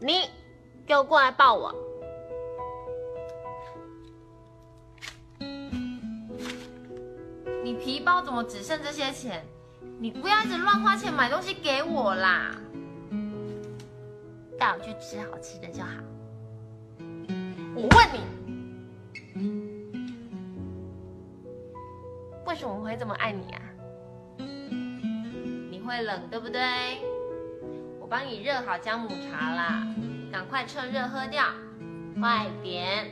你给我过来抱我。你皮包怎么只剩这些钱？你不要一直乱花钱买东西给我啦！带我去吃好吃的就好。我问你，为什么我会这么爱你啊？你会冷对不对？帮你热好姜母茶啦，赶快趁热喝掉，快点！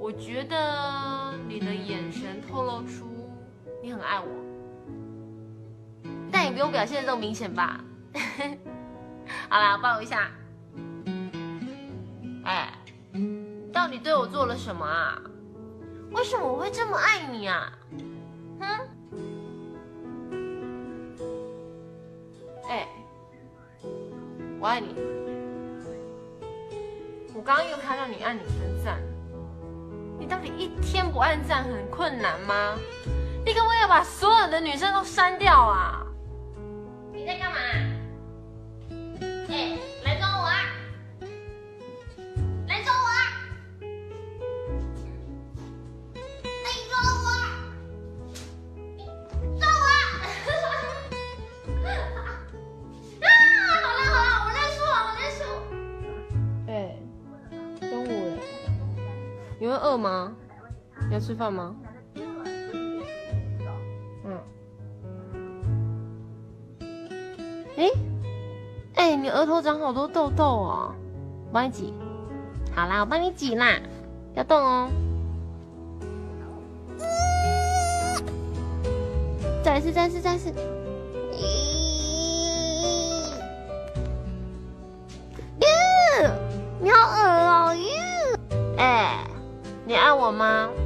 我觉得你的眼神透露出你很爱我，但也不用表现的这么明显吧。好啦，抱一下。哎，你到底对我做了什么啊？为什么我会这么爱你啊？哼！我爱你。我刚刚又看到你按女生赞，你到底一天不按赞很困难吗？你可不可以把所有的女生都删掉啊？你在干嘛？啊，你会饿吗？你要吃饭吗？嗯，哎，哎，你额头长好多痘痘哦，我帮你挤。好啦，我帮你挤啦，不要动哦。再一次，再一次，再一次。我吗？